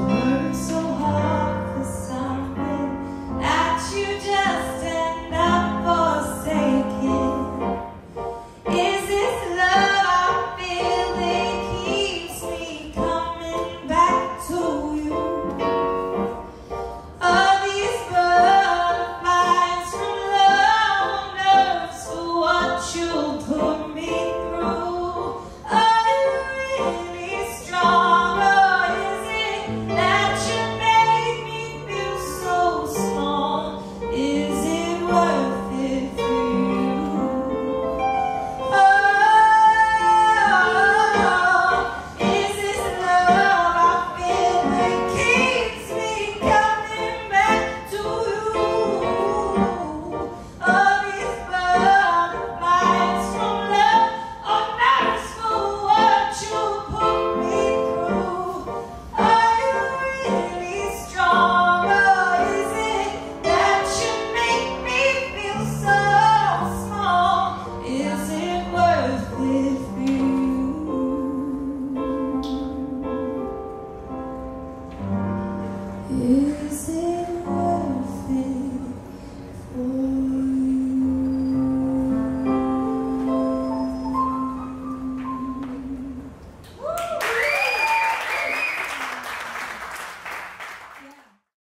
to hearts